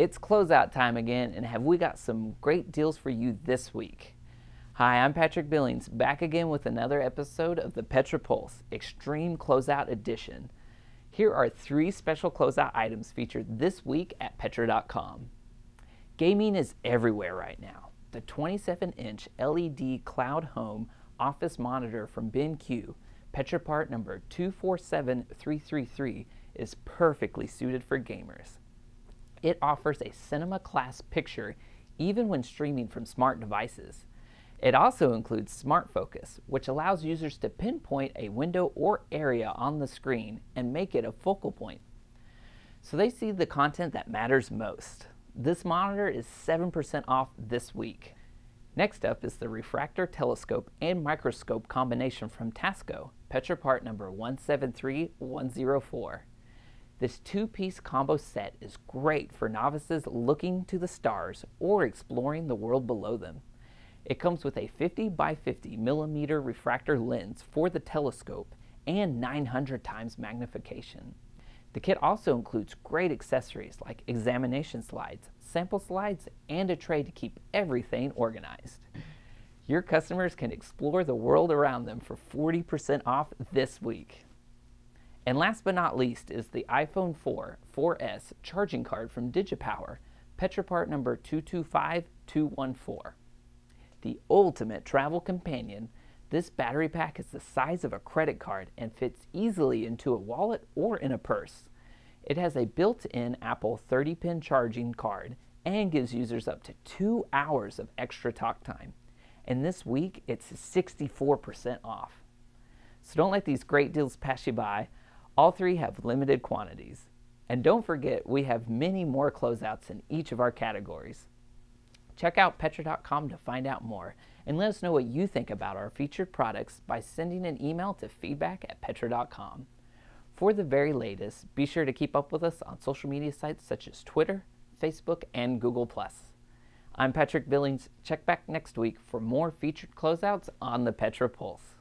It's closeout time again, and have we got some great deals for you this week? Hi, I'm Patrick Billings, back again with another episode of the Petra Pulse Extreme Closeout Edition. Here are three special closeout items featured this week at Petra.com. Gaming is everywhere right now. The 27 inch LED Cloud Home office monitor from BenQ, Petra part number 247333, is perfectly suited for gamers. It offers a cinema class picture even when streaming from smart devices. It also includes Smart Focus, which allows users to pinpoint a window or area on the screen and make it a focal point. So they see the content that matters most. This monitor is 7% off this week. Next up is the refractor telescope and microscope combination from Tasco, Petra part number 173104. This two-piece combo set is great for novices looking to the stars or exploring the world below them. It comes with a 50 by 50 millimeter refractor lens for the telescope and 900 times magnification. The kit also includes great accessories like examination slides, sample slides, and a tray to keep everything organized. Your customers can explore the world around them for 40% off this week. And last but not least is the iPhone 4 4S charging card from DigiPower, Petra part number 225214. The ultimate travel companion, this battery pack is the size of a credit card and fits easily into a wallet or in a purse. It has a built-in Apple 30-pin charging card and gives users up to two hours of extra talk time. And this week, it's 64% off. So don't let these great deals pass you by. All three have limited quantities. And don't forget, we have many more closeouts in each of our categories. Check out Petra.com to find out more and let us know what you think about our featured products by sending an email to feedback at Petra.com. For the very latest, be sure to keep up with us on social media sites such as Twitter, Facebook, and Google+. I'm Patrick Billings. Check back next week for more featured closeouts on the Petra Pulse.